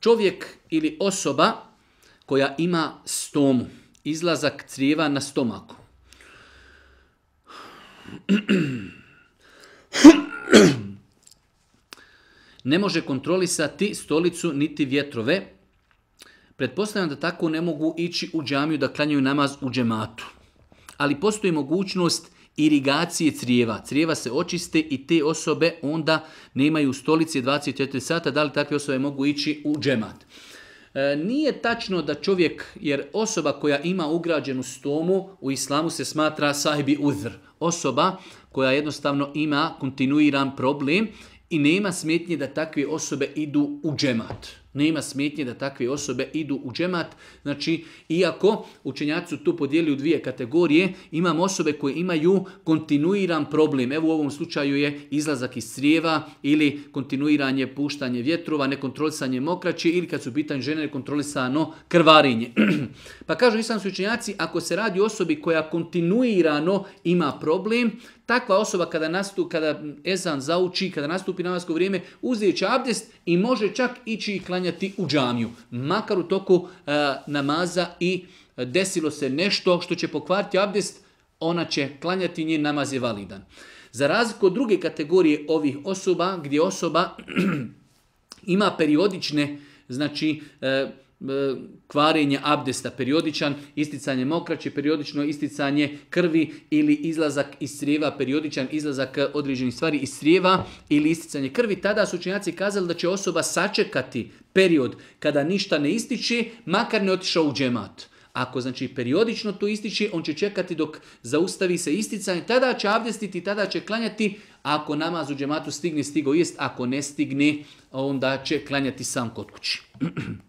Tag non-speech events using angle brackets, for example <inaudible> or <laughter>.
Čovjek ili osoba koja ima stomu, izlazak crijeva na stomaku. Ne može kontrolisati stolicu niti vjetrove. Pretpostavljam da tako ne mogu ići u džamiju da klanjaju namaz u džematu. Ali postoji mogućnost irigacije crijeva. Crijeva se očiste i te osobe onda nemaju stolice 24 sata. Da li takve osobe mogu ići u džemat? E, nije tačno da čovjek, jer osoba koja ima ugrađenu stomu u islamu se smatra sahibi uzr. Osoba koja jednostavno ima kontinuiran problem i nema smetnje da takve osobe idu u džemat. Nema smetnje da takve osobe idu u džemat. Znači, iako učenjaci su tu podijeli u dvije kategorije, imam osobe koje imaju kontinuiran problem. Evo u ovom slučaju je izlazak iz crijeva ili kontinuiranje puštanje vjetrova, nekontrolisanje mokraće ili kad su pitanje žene nekontrolisano krvarinje. <clears throat> pa kažu islamski učenjaci, ako se radi o osobi koja kontinuirano ima problem, Takva osoba kada, nastup, kada ezan zauči, kada nastupi namasko vrijeme, uzet abdest i može čak ići i u džamiju. Makar u toku e, namaza i desilo se nešto što će pokvariti abdest, ona će klanjati njen namaz je validan. Za razliku od druge kategorije ovih osoba, gdje osoba <clears throat> ima periodične, znači, E, kvarenje abdesta periodičan, isticanje mokraće, periodično isticanje krvi ili izlazak iz crijeva, periodičan izlazak određenih stvari iz crijeva ili isticanje krvi, tada su učenjaci kazali da će osoba sačekati period kada ništa ne ističe, makar ne otišao u džemat. Ako znači periodično to ističe, on će čekati dok zaustavi se isticanje, tada će abdestiti, tada će klanjati, ako namaz u džematu stigne, stigo jest, ako ne stigne, onda će klanjati sam kod kući. <clears throat>